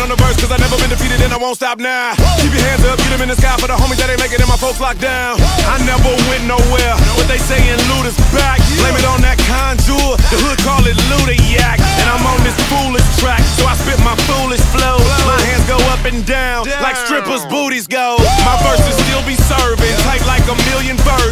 On the verse, cause I never been defeated and I won't stop now. Keep your hands up, get them in the sky for the homies that ain't making it, and my folks locked down. I never went nowhere, what they saying Luda's back. Blame it on that Conjure, the hood call it Luda Yak. And I'm on this foolish track, so I spit my foolish flow. My hands go up and down, like strippers' booties go. My verses still be serving, tight like a million virgins.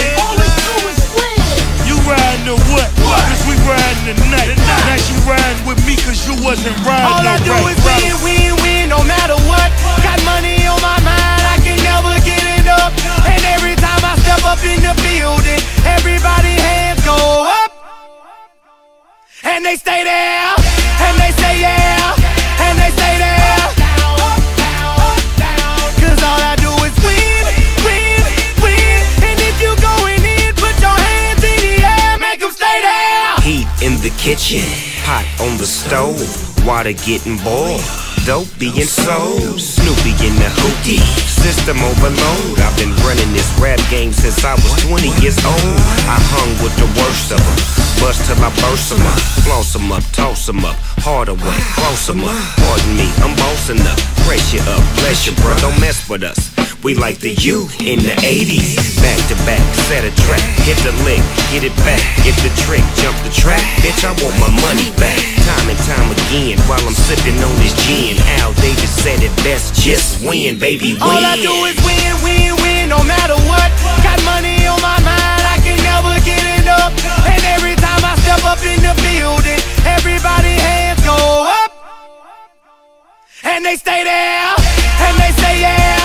We riding tonight. Now she riding with me cause you wasn't riding All I do right is win, win, win, no matter what. Got money on my mind, I can never get it up. And every time I step up in the building, everybody hands go up. And they stay there, and they say yeah, kitchen, hot on the stove, water getting boiled. Dope being sold, Snoopy in the hootie, system overload. I've been running this rap game since I was 20 years old. I hung with the worst of them, bust till I burst them up, floss them up, toss them up, harder way, close them up. Pardon me, I'm bossing up, pressure up, bless you, bro, don't mess with us. We like the U in the 80s. Back to back, set a track, hit the lick, get it back, get the trick, jump the track. Bitch, I want my money back. Time and time again, while I'm sipping on this gin. Al Davis said it best, just win, baby, win. All I do is win, win, win, no matter they stay there, and they say yeah.